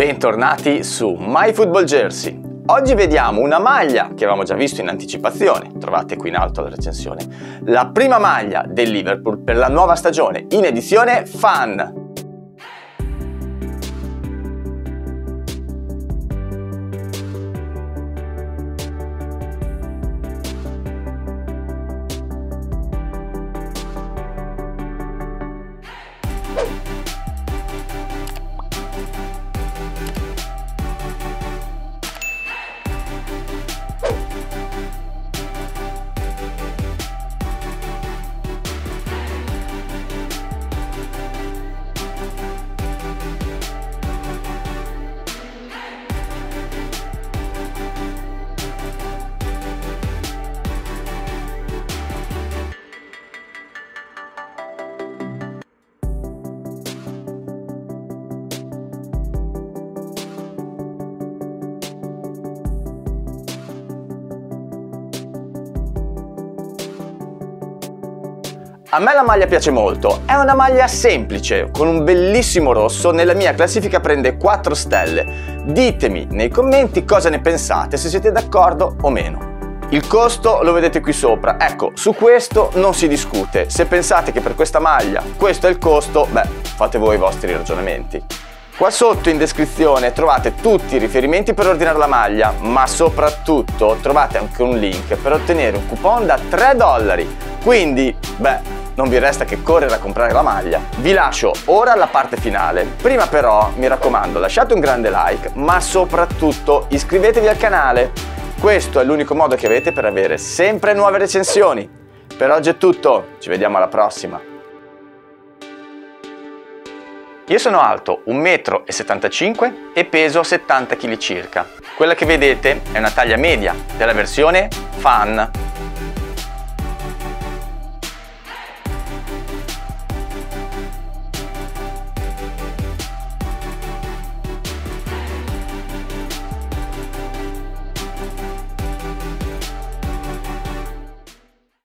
bentornati su My Football Jersey. Oggi vediamo una maglia che avevamo già visto in anticipazione, trovate qui in alto la recensione, la prima maglia del Liverpool per la nuova stagione in edizione Fan. A me la maglia piace molto, è una maglia semplice, con un bellissimo rosso, nella mia classifica prende 4 stelle. Ditemi nei commenti cosa ne pensate, se siete d'accordo o meno. Il costo lo vedete qui sopra, ecco, su questo non si discute. Se pensate che per questa maglia questo è il costo, beh, fate voi i vostri ragionamenti. Qua sotto in descrizione trovate tutti i riferimenti per ordinare la maglia, ma soprattutto trovate anche un link per ottenere un coupon da 3 dollari. Quindi, beh, non vi resta che correre a comprare la maglia. Vi lascio ora alla parte finale. Prima però, mi raccomando, lasciate un grande like, ma soprattutto iscrivetevi al canale. Questo è l'unico modo che avete per avere sempre nuove recensioni. Per oggi è tutto, ci vediamo alla prossima. Io sono alto 1,75 m e peso 70 kg circa. Quella che vedete è una taglia media della versione Fan